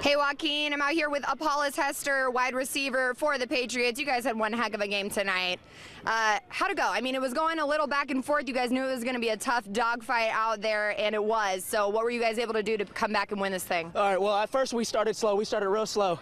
Hey Joaquin, I'm out here with Apollos Hester, wide receiver for the Patriots. You guys had one heck of a game tonight. Uh, how'd it go? I mean, it was going a little back and forth. You guys knew it was going to be a tough dogfight out there, and it was. So, what were you guys able to do to come back and win this thing? All right, well, at first we started slow. We started real slow.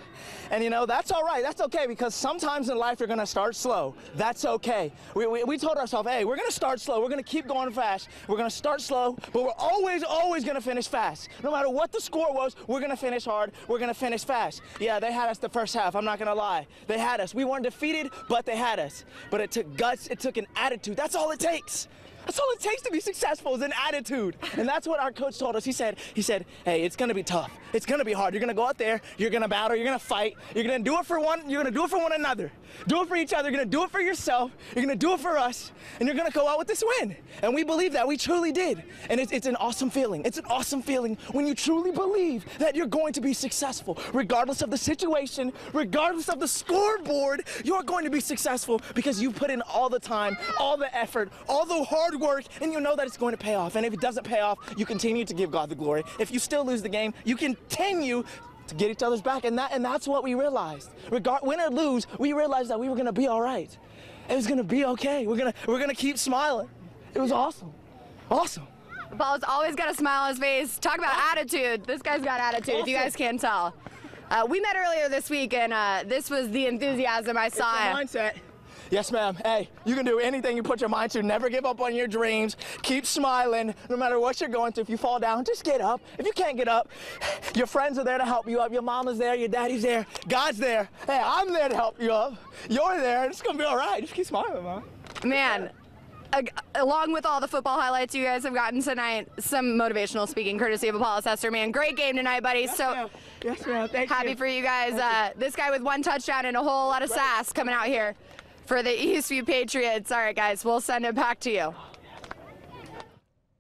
And, you know, that's all right. That's okay because sometimes in life you're going to start slow. That's okay. We, we, we told ourselves, hey, we're going to start slow. We're going to keep going fast. We're going to start slow, but we're always, always going to finish fast. No matter what the score was, we're going to finish hard. We're going to finish fast. Yeah, they had us the first half. I'm not going to lie. They had us. We weren't defeated, but they had us. But it took guts. It took an attitude. That's all it takes. That's all it takes to be successful is an attitude. And that's what our coach told us. He said, he said, hey, it's gonna be tough. It's gonna be hard. You're gonna go out there, you're gonna battle, you're gonna fight, you're gonna do it for one, you're gonna do it for one another. Do it for each other, you're gonna do it for yourself, you're gonna do it for us, and you're gonna go out with this win. And we believe that, we truly did. And it's, it's an awesome feeling. It's an awesome feeling when you truly believe that you're going to be successful. Regardless of the situation, regardless of the scoreboard, you're going to be successful because you put in all the time, all the effort, all the hard work, and you know that it's going to pay off. And if it doesn't pay off, you continue to give God the glory. If you still lose the game, you continue to get each other's back. And that and that's what we realized. Regard win or lose, we realized that we were gonna be all right. It was gonna be okay. We're gonna we're gonna keep smiling. It was awesome. Awesome. Apollos always got a smile on his face. Talk about attitude. This guy's got attitude, if you guys can't tell. Uh, we met earlier this week, and uh, this was the enthusiasm I saw. It's the mindset. Yes, ma'am. Hey, you can do anything you put your mind to. Never give up on your dreams. Keep smiling no matter what you're going through. If you fall down, just get up. If you can't get up, your friends are there to help you up. Your mama's there, your daddy's there, God's there. Hey, I'm there to help you up. You're there. It's going to be all right. Just keep smiling, man. Man, along with all the football highlights you guys have gotten tonight, some motivational speaking courtesy of Apollo Hester. Man, great game tonight, buddy. so. Yes, ma'am. Thank happy you. for you guys. Uh, this guy with one touchdown and a whole lot of sass coming out here for the East View Patriots. All right, guys, we'll send it back to you.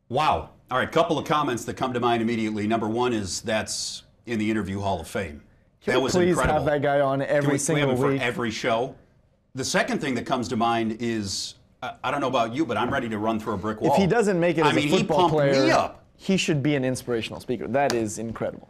Wow. All right, couple of comments that come to mind immediately. Number one is that's in the Interview Hall of Fame. Can that we was please incredible. have that guy on every we, we single have him week? for every show. The second thing that comes to mind is I, I don't know about you, but I'm ready to run through a brick wall. if he doesn't make it I as mean, a football he pumped player, me up. he should be an inspirational speaker. That is incredible.